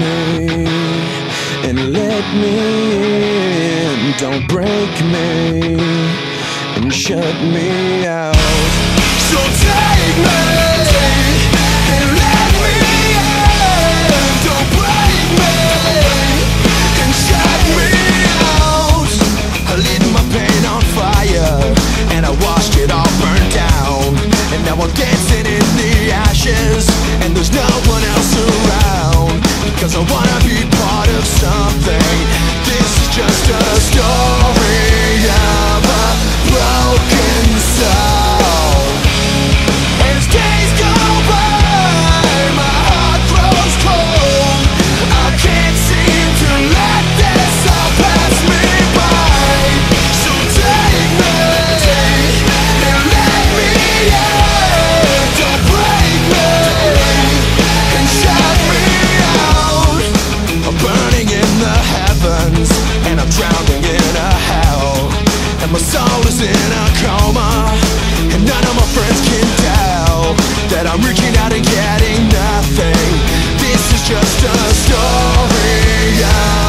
me and let me in. Don't break me and shut me out. So take me and I'm drowning in a hell. And my soul is in a coma And none of my friends can tell That I'm reaching out and getting nothing This is just a story of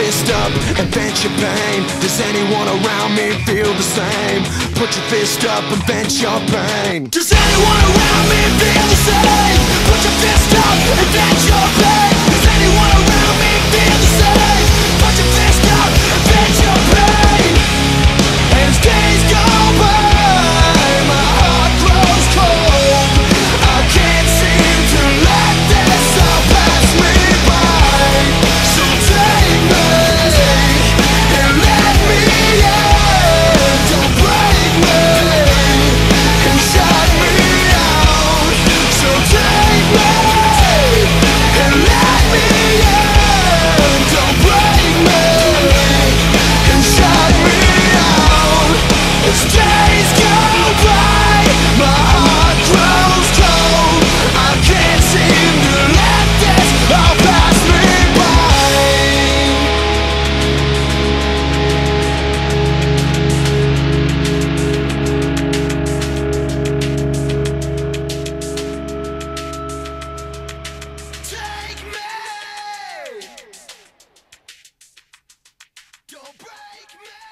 fist up and vent your pain. Does anyone around me feel the same? Put your fist up and vent your pain. Does anyone around me feel the same? Put your fist up and vent your pain. Does anyone man.